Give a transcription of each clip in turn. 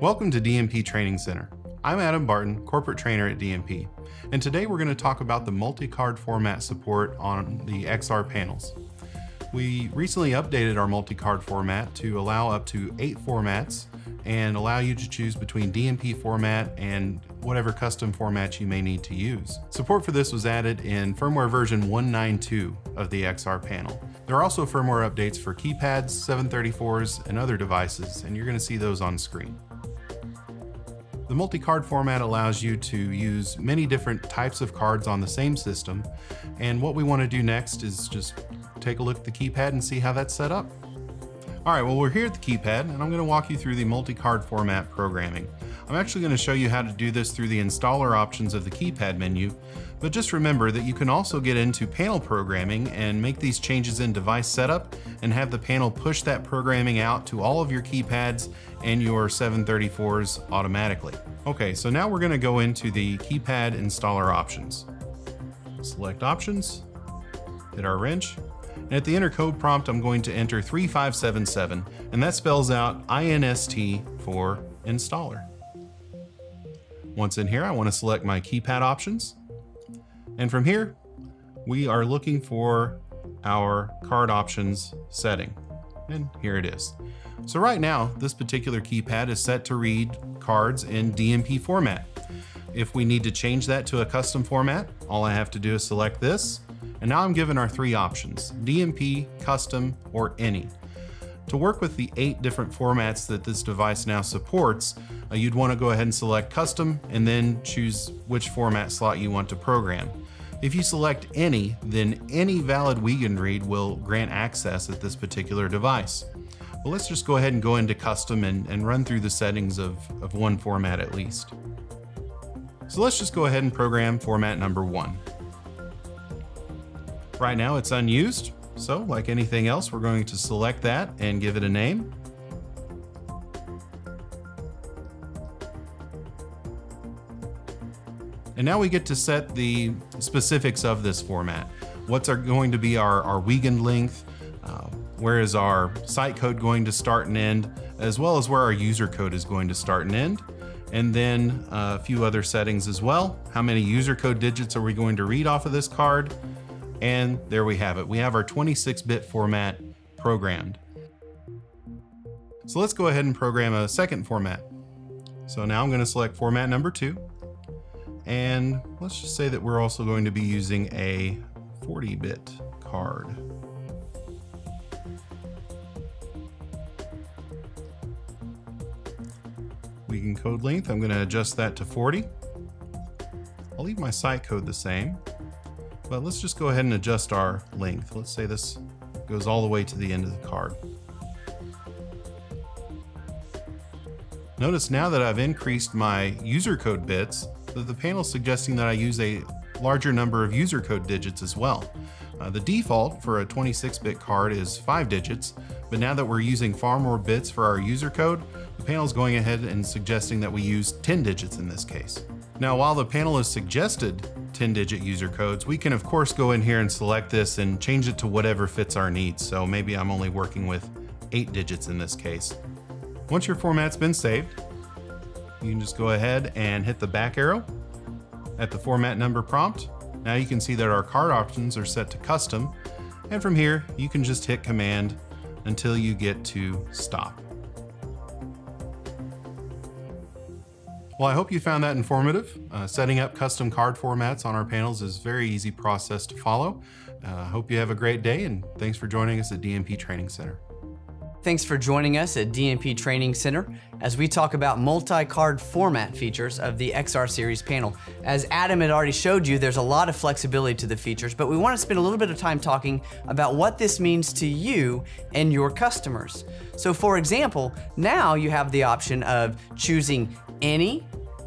Welcome to DMP Training Center. I'm Adam Barton, Corporate Trainer at DMP, and today we're going to talk about the multi-card format support on the XR panels. We recently updated our multi-card format to allow up to eight formats and allow you to choose between DMP format and whatever custom format you may need to use. Support for this was added in firmware version 192 of the XR panel. There are also firmware updates for keypads, 734s, and other devices, and you're going to see those on screen. The multi-card format allows you to use many different types of cards on the same system. And what we want to do next is just take a look at the keypad and see how that's set up. All right, well, we're here at the keypad and I'm gonna walk you through the multi-card format programming. I'm actually gonna show you how to do this through the installer options of the keypad menu, but just remember that you can also get into panel programming and make these changes in device setup and have the panel push that programming out to all of your keypads and your 734s automatically. Okay, so now we're gonna go into the keypad installer options. Select options, hit our wrench, and at the enter code prompt, I'm going to enter 3577, and that spells out INST for installer. Once in here, I want to select my keypad options. And from here, we are looking for our card options setting. And here it is. So right now, this particular keypad is set to read cards in DMP format. If we need to change that to a custom format, all I have to do is select this, and now I'm given our three options, DMP, custom, or any. To work with the eight different formats that this device now supports, uh, you'd want to go ahead and select custom and then choose which format slot you want to program. If you select any, then any valid Wiegand read will grant access at this particular device. Well, let's just go ahead and go into custom and, and run through the settings of, of one format at least. So let's just go ahead and program format number one. Right now it's unused, so like anything else, we're going to select that and give it a name. And now we get to set the specifics of this format. What's our, going to be our, our Wiegand length? Uh, where is our site code going to start and end? As well as where our user code is going to start and end. And then uh, a few other settings as well. How many user code digits are we going to read off of this card? And there we have it. We have our 26-bit format programmed. So let's go ahead and program a second format. So now I'm going to select format number two. And let's just say that we're also going to be using a 40-bit card. Wiegand code length, I'm going to adjust that to 40. I'll leave my site code the same. But let's just go ahead and adjust our length. Let's say this goes all the way to the end of the card. Notice now that I've increased my user code bits, that the panel is suggesting that I use a larger number of user code digits as well. Uh, the default for a 26-bit card is 5 digits, but now that we're using far more bits for our user code, the panel is going ahead and suggesting that we use 10 digits in this case. Now while the panel has suggested 10 digit user codes. We can of course go in here and select this and change it to whatever fits our needs. So maybe I'm only working with eight digits in this case. Once your format's been saved, you can just go ahead and hit the back arrow at the format number prompt. Now you can see that our card options are set to custom. And from here, you can just hit command until you get to stop. Well, I hope you found that informative. Uh, setting up custom card formats on our panels is a very easy process to follow. I uh, hope you have a great day and thanks for joining us at DMP Training Center. Thanks for joining us at DMP Training Center as we talk about multi-card format features of the XR Series panel. As Adam had already showed you, there's a lot of flexibility to the features, but we want to spend a little bit of time talking about what this means to you and your customers. So for example, now you have the option of choosing any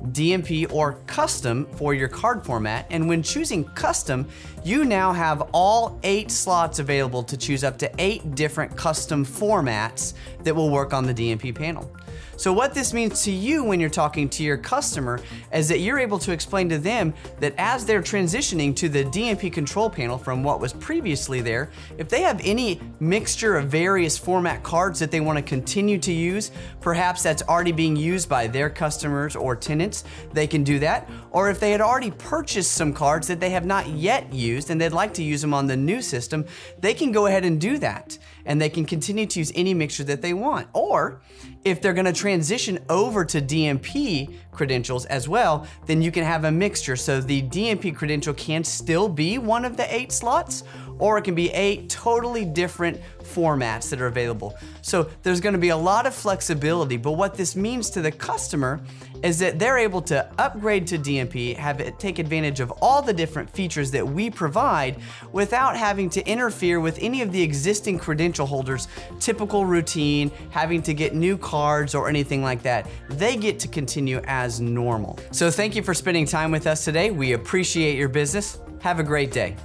DMP, or custom for your card format. And when choosing custom, you now have all eight slots available to choose up to eight different custom formats that will work on the DMP panel. So what this means to you when you're talking to your customer is that you're able to explain to them that as they're transitioning to the DMP control panel from what was previously there, if they have any mixture of various format cards that they want to continue to use, perhaps that's already being used by their customers or tenants, they can do that. Or if they had already purchased some cards that they have not yet used and they'd like to use them on the new system, they can go ahead and do that. And they can continue to use any mixture that they want. Or if they're gonna transition over to DMP credentials as well, then you can have a mixture. So the DMP credential can still be one of the eight slots, or it can be eight totally different formats that are available. So there's gonna be a lot of flexibility, but what this means to the customer is that they're able to upgrade to DMP, have it take advantage of all the different features that we provide without having to interfere with any of the existing credential holders' typical routine, having to get new cards or anything like that. They get to continue as normal. So thank you for spending time with us today. We appreciate your business. Have a great day.